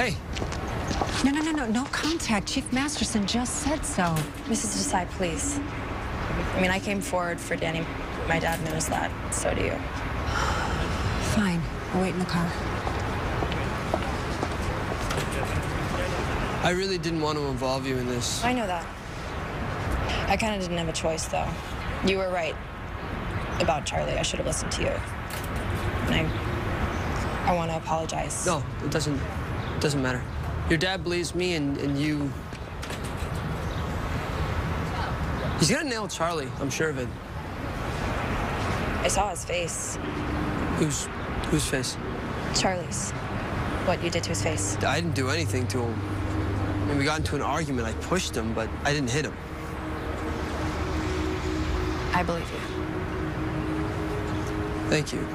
Hey, No, no, no, no, no contact. Chief Masterson just said so. Mrs. Desai, please. I mean, I came forward for Danny. My dad knows that. So do you. Fine. I'll wait in the car. I really didn't want to involve you in this. I know that. I kind of didn't have a choice, though. You were right about Charlie. I should have listened to you. And I, I want to apologize. No, it doesn't. Doesn't matter. Your dad believes me, and, and you. He's gonna nail Charlie. I'm sure of it. I saw his face. Whose, whose face? Charlie's. What you did to his face. I didn't do anything to him. I mean, we got into an argument. I pushed him, but I didn't hit him. I believe you. Thank you.